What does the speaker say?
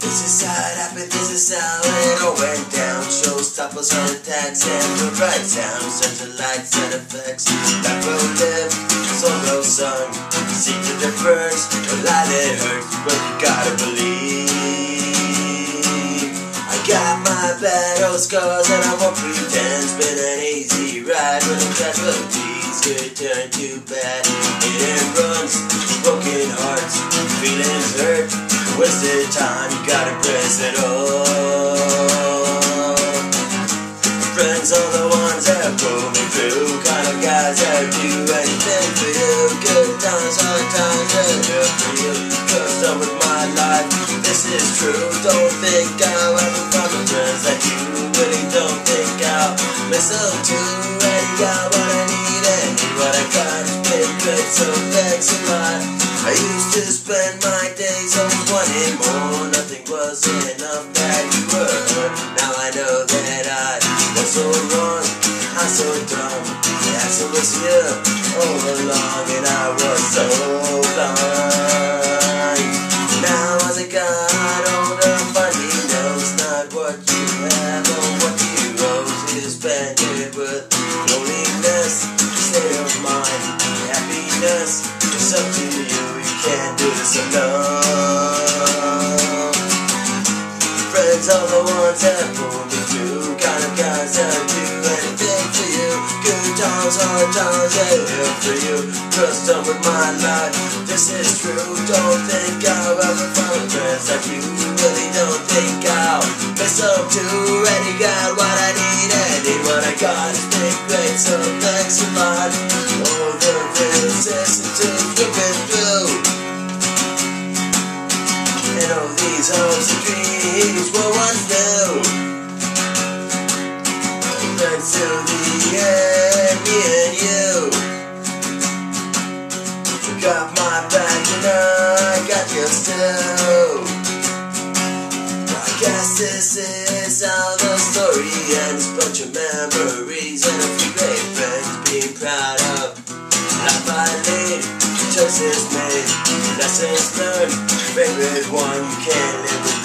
This is how it happened, this is how it all went down. Showstoppers, heart attacks, and the right sound. Central lights and effects. Back row live, solo song. See the difference, a lie that hurts, but you gotta believe. I got my battle scars and I won't pretend. It's been an easy ride when the casualties could turn to bad. Hit runs, broken hearts, feelings hurt, wasted time. You gotta it all. Friends are the ones that pull me through, kind of guys that do anything for you. Good times, hard times, and here for you. Cause I'm with my life, this is true. Don't think I'll ever find the friends like you. Really don't think I'll miss them too. Already got what I need and need what I got. It's been good, so thanks a lot. I used to spend my days on wanting more. Nothing was enough that you were. Now I know that I was so wrong. I'm so dumb. The answer was here all along, and I was so blind. Now as I got older, finally knows not what you have or what you owe. You spend with loneliness, state of mind, happiness. It's up to you. You can't do this alone. The ones that pull me through. Kind of guys that do anything for you. Good times, hard times, they're here for you. Trust them with my life. This is true. Don't think I'll ever find friends like you. Really don't think I'll miss them too. Already got what I need what I got. Been great, so End, me and you. Got my back and I got yours too. I guess this is how the story ends. Bunch of memories and a few great friends being proud of. Life I lead, choices made, lessons learned. Favorite one, you can't live with regret.